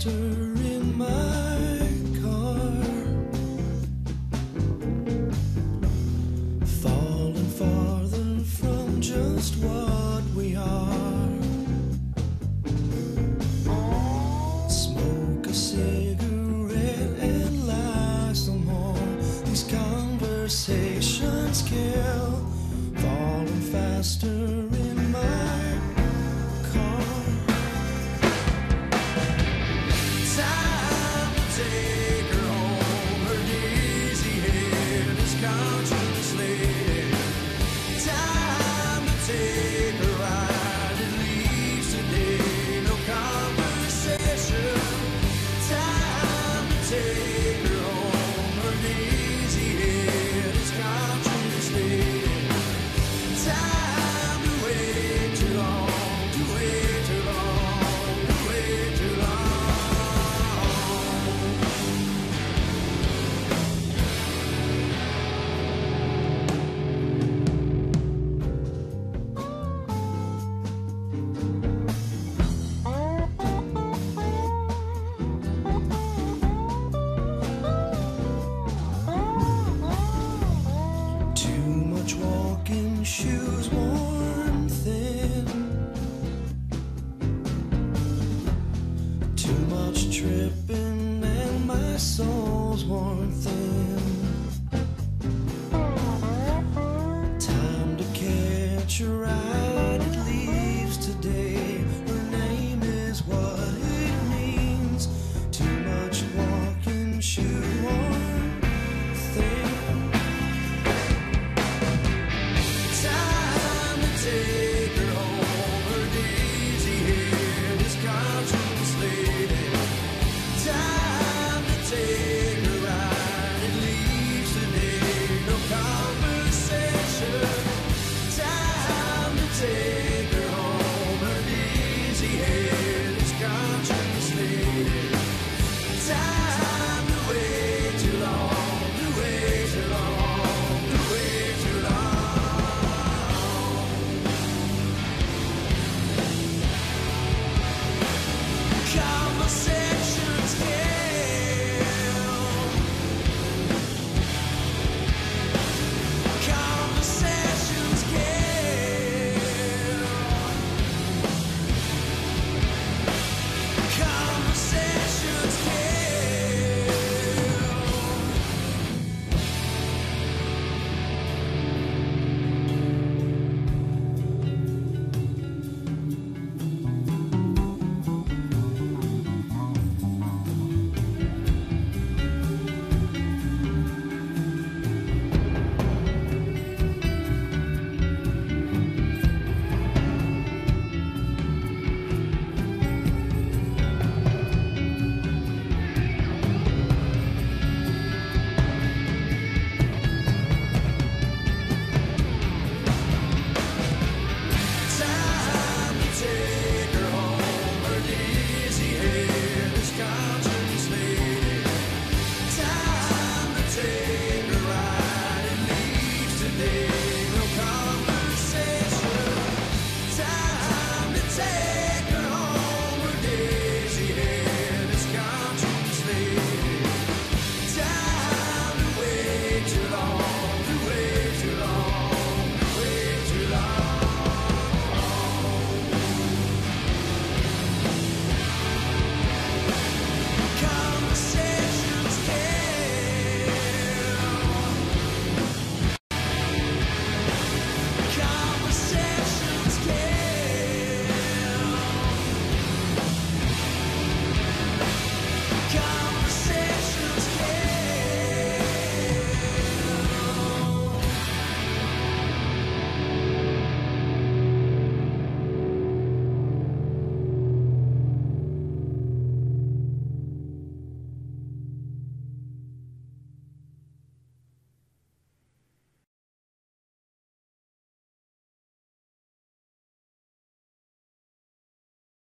Faster in my car. Falling farther from just what we are. Smoke a cigarette and lie some more. These conversations kill. Falling faster in my worn thin. Time to catch a ride, it leaves today. Her name is what it means. Too much walking, shoe worn thin. Time to take live.